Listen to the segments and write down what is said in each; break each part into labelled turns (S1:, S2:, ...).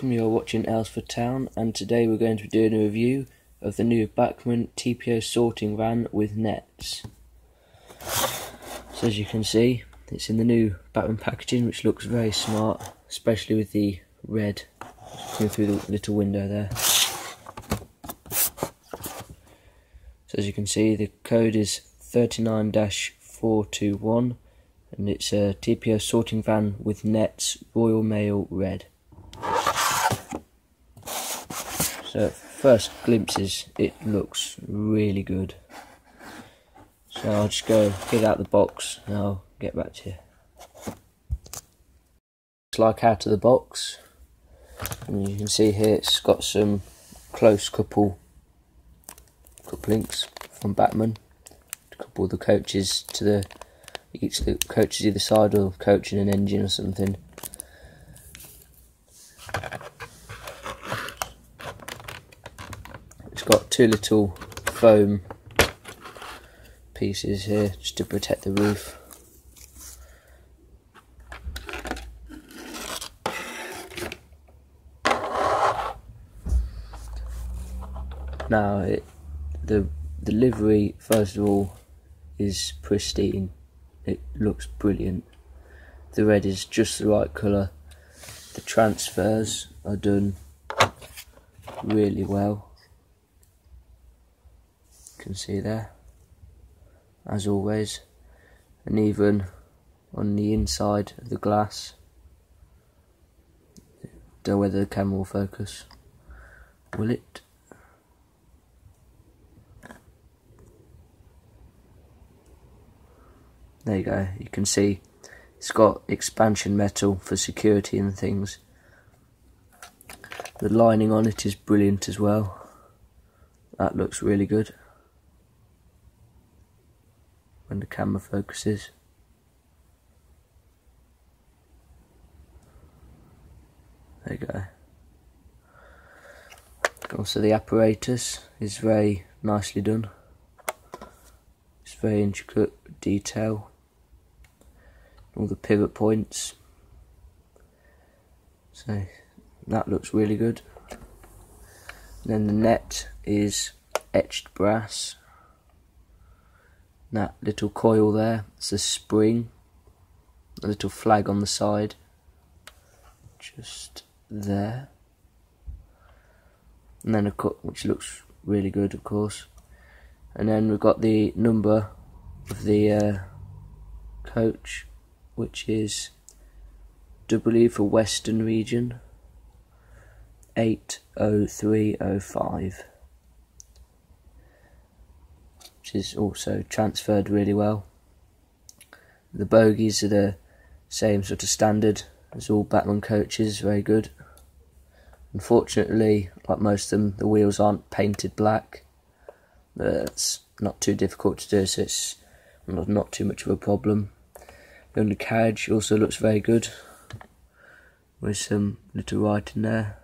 S1: welcome. You're watching Elsford Town, and today we're going to be doing a review of the new Bachmann TPO sorting van with nets. So as you can see, it's in the new Bachmann packaging, which looks very smart, especially with the red coming through the little window there. So as you can see, the code is 39-421, and it's a TPO sorting van with nets, Royal Mail red. So at first glimpses, it looks really good. So I'll just go get out the box and I'll get back to you. It's like out of the box. And you can see here it's got some close couple couplings from Bachmann. to couple the coaches to the each the coaches either side or coach in an engine or something. got two little foam pieces here just to protect the roof. Now it, the the livery first of all is pristine. It looks brilliant. The red is just the right colour. The transfers are done really well can see there as always and even on the inside of the glass don't know whether the camera will focus. Will it? There you go. You can see it's got expansion metal for security and things. The lining on it is brilliant as well. That looks really good when the camera focuses. There you go. Also the apparatus is very nicely done. It's very intricate detail. All the pivot points. So that looks really good. And then the net is etched brass that little coil there, it's a spring, a little flag on the side, just there. And then a cut which looks really good, of course. And then we've got the number of the uh, coach, which is W for Western Region 80305 which is also transferred really well. The bogies are the same sort of standard as all Bachmann coaches, very good. Unfortunately, like most of them, the wheels aren't painted black. That's not too difficult to do, so it's not, not too much of a problem. The undercarriage also looks very good, with some little writing there.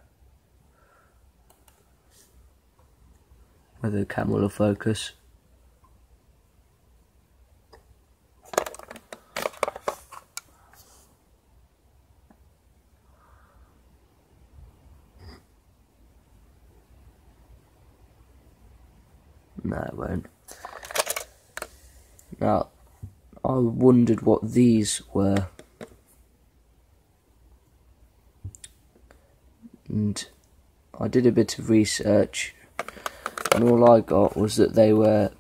S1: Whether the camera will focus. No, it won't. Now, I wondered what these were. And I did a bit of research, and all I got was that they were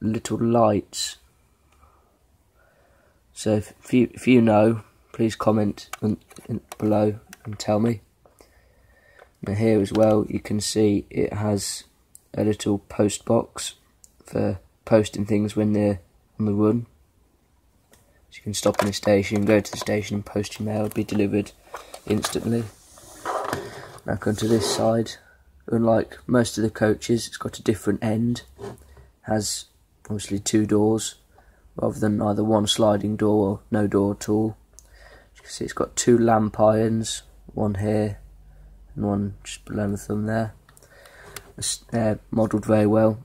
S1: little lights. So if, you if you know, please comment in, in, below and tell me. Now here as well, you can see it has a little post box for posting things when they're on the run. So you can stop in a station, go to the station and post your mail, be delivered instantly. Now come to this side. Unlike most of the coaches, it's got a different end. Has obviously two doors, rather than either one sliding door or no door at all. As you can see, it's got two lamp irons, one here and one just below the thumb there uh, modelled very well.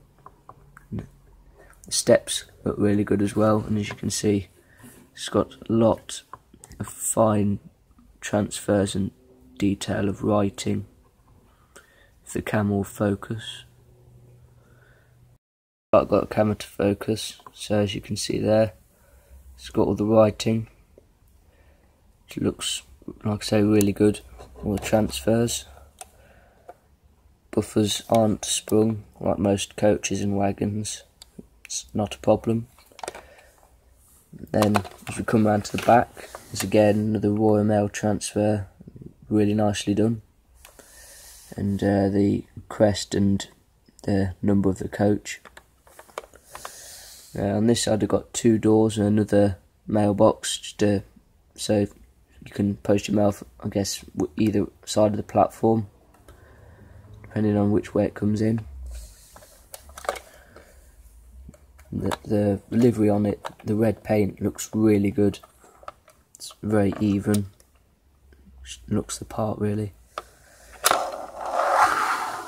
S1: The steps look really good as well, and as you can see, it's got a lot of fine transfers and detail of writing. The camera will focus. I've got a camera to focus, so as you can see there, it's got all the writing. It looks, like I say, really good. All the transfers. Buffers aren't sprung like most coaches and wagons. It's not a problem. Then, if we come round to the back, there's again another Royal Mail transfer, really nicely done. And uh, the crest and the number of the coach. Uh, on this side, I've got two doors and another mailbox, just to, so you can post your mail, I guess, either side of the platform, depending on which way it comes in. The, the livery on it, the red paint looks really good. It's very even. Looks the part really.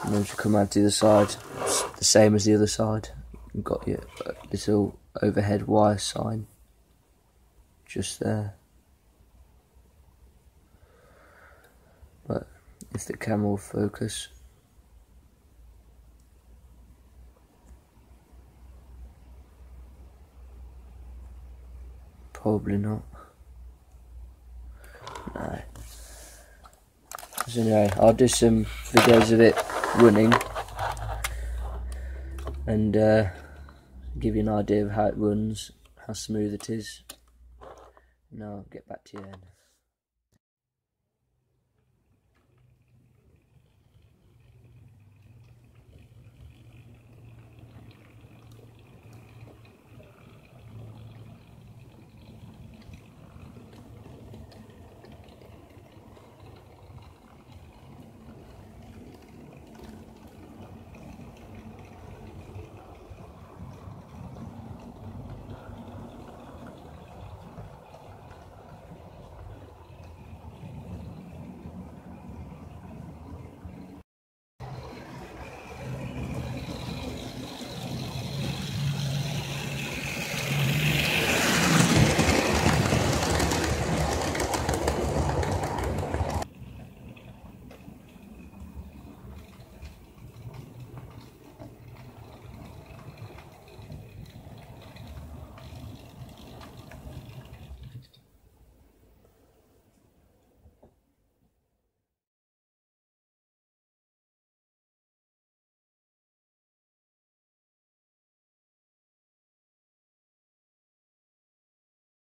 S1: And then if you come out to the side, it's the same as the other side. You've got your little overhead wire sign just there. But if the camera will focus, Probably not. No. So anyway, I'll do some videos of it running and uh, give you an idea of how it runs, how smooth it is. I'll get back to you then.